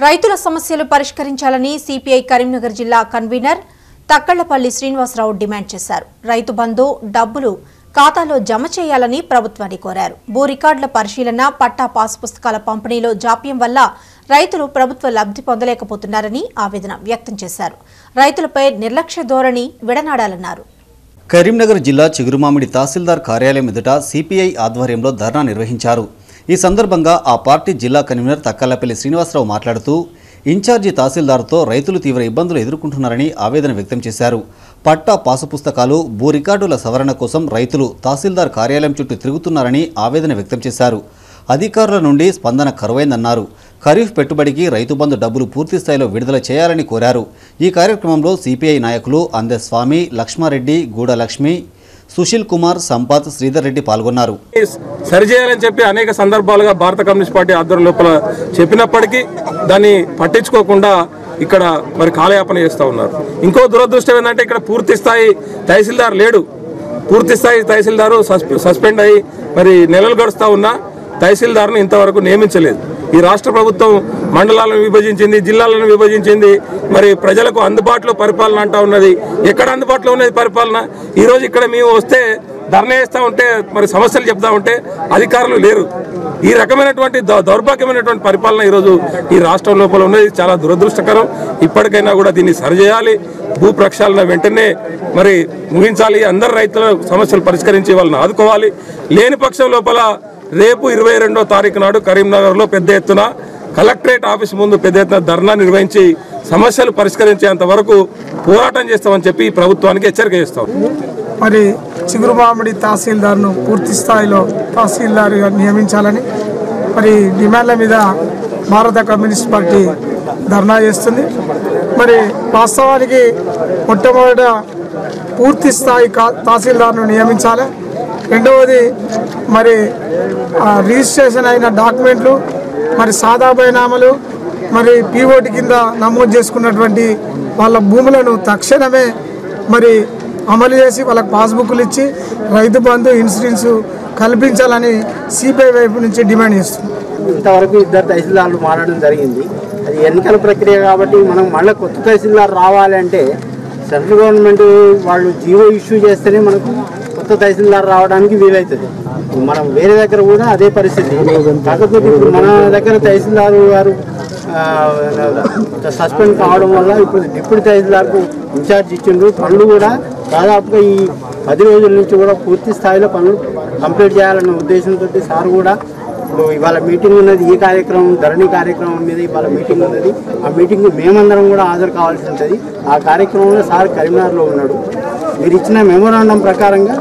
రైతుల సమస్యలు పరిష్కరించాలని సిపిఐ కరీంనగర్ జిల్లా కన్వీనర్ తక్కళ్ళపల్లి శ్రీనివాసరావు డిమాండ్ చేశారు. రైతు బంధు డబ్బులు ఖాతాలో జమ చేయాలని ప్రభుత్వాన్ని కోరారు. భూ రికార్డుల పరిశీలన పట్టా పాస్ పుస్తకాల పంపిణీలో జాప్యం వల్ల రైతులు ప్రభుత్వ లబ్ధి పొందలేకపోతున్నారని ఆవేదన వ్యక్తం చేశారు. రైతులపై నిర్లక్ష్య ధోరణి విడనాడాలన్నారు. కరీంనగర్ జిల్లా చిగురుమామిడి తహసీల్దార్ కార్యాలయం ఎదుట సిపిఐ ఆధ్వర్యంలో ధర్నా నిర్వహించారు. ఈ సందర్భంగా ఆ పార్టీ జిల్లా కన్వీనర్ తక్కలపల్లి శ్రీనివాసరావు మాట్లాడుతూ ఇన్ఛార్జి తహసీల్దార్తో రైతులు తీవ్ర ఇబ్బందులు ఎదుర్కొంటున్నారని ఆవేదన వ్యక్తం చేశారు. పట్టా పాసు పుస్తకాలు భూ రికార్డుల సవరణ కోసం రైతులు తహసీల్దార్ కార్యాలయం చుట్టూ తిరుగుతున్నారని ఆవేదన వ్యక్తం చేశారు. అధికారుల నుండి స్పందన కరువైందన్నారు. ఖరీఫ్ పెట్టుబడికి రైతు బంధు డబ్బులు పూర్తి స్థాయిలో విడుదల చేయాలని కోరారు. ఈ కార్యక్రమంలో సిపిఐ నాయకులు అందస్వామి లక్ష్మారెడ్డి గూడ లక్ష్మి సుశీల్ కుమార్ సంపత్ శ్రీధర్ రెడ్డి పాల్గొన్నారు. సరిచేయాలని చెప్పి అనేక సందర్భాలుగా భారత కమ్యూనిస్ట్ పార్టీ ఆధ్వర్యం లోపల చెప్పినప్పటికీ దాన్ని పట్టించుకోకుండా ఇక్కడ మరి కాలయాపన చేస్తూ ఉన్నారు. ఇంకో దురదృష్టం ఏంటంటే ఇక్కడ పూర్తి స్థాయి తహసీల్దార్ లేడు. పూర్తి స్థాయి తహసీల్దారు సస్పె- సస్పెండ్ అయ్యి మరి నెలలు గడుస్తూ ఉన్నా తహసీల్దార్ను ఇంతవరకు నియమించలేదు. ఈ రాష్ట్ర ప్రభుత్వం మండలాలను విభజించింది జిల్లాలను విభజించింది. మరి ప్రజలకు అందుబాటులో పరిపాలన అంటా ఉన్నది. ఎక్కడ అందుబాటులో ఉన్నది పరిపాలన? ఈరోజు ఇక్కడ మేము వస్తే ధర్నా చేస్తూ ఉంటే మరి సమస్యలు చెప్తా ఉంటే అధికారులు లేరు. ఈ రకమైనటువంటి దౌర్భాగ్యమైనటువంటి పరిపాలన ఈరోజు ఈ రాష్ట్రం లోపల ఉన్నది. చాలా దురదృష్టకరం. ఇప్పటికైనా కూడా దీన్ని సరిచేయాలి. భూ ప్రక్షాళన వెంటనే మరి ముగించాలి. అందరు రైతుల సమస్యలు పరిష్కరించి వాళ్ళని ఆదుకోవాలి. లేని పక్షం లోపల రేపు ఇరవై రెండో తారీఖు నాడు కరీంనగర్లో పెద్ద ఎత్తున కలెక్టరేట్ ఆఫీస్ ముందు పెద్ద ఎత్తున ధర్నా నిర్వహించి సమస్యలు పరిష్కరించేంత వరకు పోరాటం చేస్తామని చెప్పి ప్రభుత్వానికి హెచ్చరిక చేస్తాం. మరి చిగురుమామిడి తహసీల్దార్ను పూర్తి స్థాయిలో తహసీల్దార్గా నియమించాలని మరి డిమాండ్ల మీద భారత కమ్యూనిస్ట్ పార్టీ ధర్నా చేస్తుంది. మరి వాస్తవానికి మొట్టమొదట పూర్తి స్థాయి కా- తహసీల్దార్ను నియమించాలి. రెండవది మరి రిజిస్ట్రేషన్ అయిన డాక్యుమెంట్లు మరి సాదా పరిణామాలు మరి పీఓటి కింద నమోదు చేసుకున్నటువంటి వాళ్ళ భూములను తక్షణమే మరి అమలు చేసి వాళ్ళకి పాస్బుక్లు ఇచ్చి రైతు బంధు ఇన్సూరెన్స్ కల్పించాలని సిపిఐ వైపు నుంచి డిమాండ్ చేస్తుంది ఇంతవరకు ఇద్దరు తహసీల్దార్లు మారడం జరిగింది. అది ఎన్నికల ప్రక్రియ కాబట్టి మనం మళ్ళీ కొత్త తహసీల్దార్ రావాలంటే సెంట్రల్ గవర్నమెంట్ వాళ్ళు జీవో ఇష్యూ చేస్తేనే మనకు కొత్త తహసీల్దార్ రావడానికి వీలవుతుంది మనం వేరే దగ్గర కూడా అదే పరిస్థితి. కాకపోతే ఇప్పుడు మన దగ్గర తహసీల్దార్ గారు సస్పెండ్ కావడం వల్ల ఇప్పుడు డిప్యూటీ తహసీల్దార్కు ఇన్ఛార్జ్ ఇచ్చిండ్రు. పనులు కూడా దాదాపుగా ఈ పది రోజుల నుంచి కూడా పూర్తి స్థాయిలో పనులు కంప్లీట్ చేయాలనే ఉద్దేశంతో సార్ కూడా ఇప్పుడు ఇవాళ మీటింగ్ ఉన్నది ఈ కార్యక్రమం ధరణి కార్యక్రమం మీద ఇవాళ మీటింగ్ ఉన్నది. ఆ మీటింగ్ మేమందరం కూడా హాజరు కావాల్సి ఉంటుంది. ఆ కార్యక్రమంలో సార్ కరీంనగర్లో ఉన్నాడు. మీరు ఇచ్చిన మెమోరాండం ప్రకారంగా